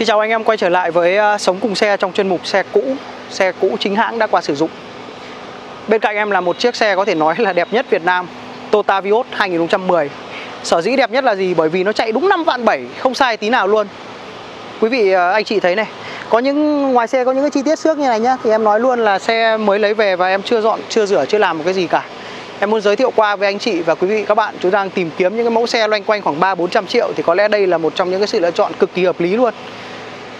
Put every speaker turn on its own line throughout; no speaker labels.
Xin chào anh em quay trở lại với à, Sống cùng xe trong chuyên mục xe cũ Xe cũ chính hãng đã qua sử dụng. Bên cạnh em là một chiếc xe có thể nói là đẹp nhất Việt Nam Toyota Vios 2010 Sở dĩ đẹp nhất là gì? Bởi vì nó chạy đúng 5 vạn 7 Không sai tí nào luôn. Quý vị à, anh chị thấy này Có những ngoài xe có những cái chi tiết xước như này nhá Thì em nói luôn là xe mới lấy về và em chưa dọn, chưa rửa, chưa làm một cái gì cả. Em muốn giới thiệu qua với anh chị và quý vị các bạn Chúng đang tìm kiếm những cái mẫu xe loanh quanh khoảng 3-400 triệu Thì có lẽ đây là một trong những cái sự lựa chọn cực kỳ hợp lý luôn.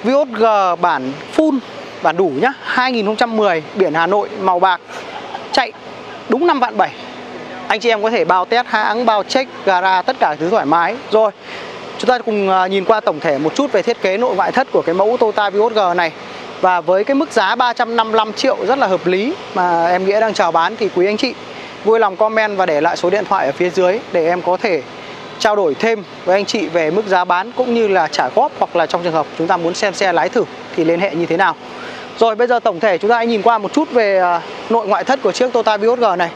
Vios G bản full, bản đủ nhá 2010 biển Hà Nội, màu bạc, chạy đúng 5 vạn 7 anh chị em có thể bao test hãng, bao check, gara tất cả thứ thoải mái. Rồi, chúng ta cùng à, nhìn qua tổng thể một chút về thiết kế nội ngoại thất của cái mẫu Toyota Vios G này. Và với cái mức giá 355 triệu rất là hợp lý mà em Nghĩa đang chào bán thì quý anh chị vui lòng comment và để lại số điện thoại ở phía dưới để em có thể trao đổi thêm với anh chị về mức giá bán cũng như là trả góp hoặc là trong trường hợp chúng ta muốn xem xe lái thử thì liên hệ như thế nào. Rồi bây giờ tổng thể chúng ta hãy nhìn qua một chút về à, nội ngoại thất của chiếc Toyota Vios G này.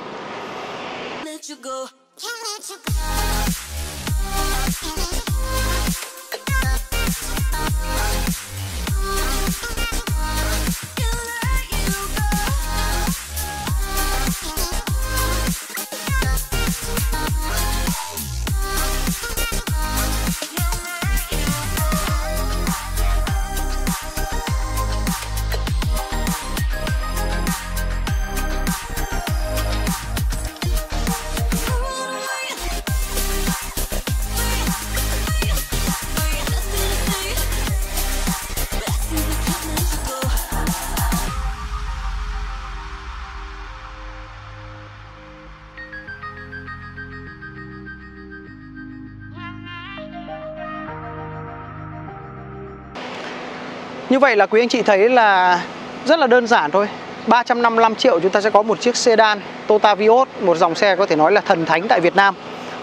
Như vậy là quý anh chị thấy là rất là đơn giản thôi 355 triệu chúng ta sẽ có một chiếc sedan Toyota Vios Một dòng xe có thể nói là thần thánh tại Việt Nam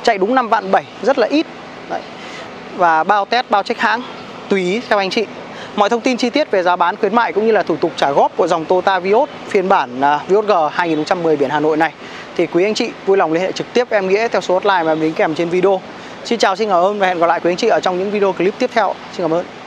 Chạy đúng 5 vạn 7 rất là ít Đấy. Và bao test, bao check hãng Tùy ý theo anh chị Mọi thông tin chi tiết về giá bán khuyến mại cũng như là thủ tục trả góp của dòng Toyota Vios phiên bản à, Vios G 2010 biển Hà Nội này thì quý anh chị vui lòng liên hệ trực tiếp em Nghĩa theo số hotline mà mình đính kèm trên video. Xin chào, xin cảm ơn và hẹn gặp lại quý anh chị ở trong những video clip tiếp theo. Xin cảm ơn.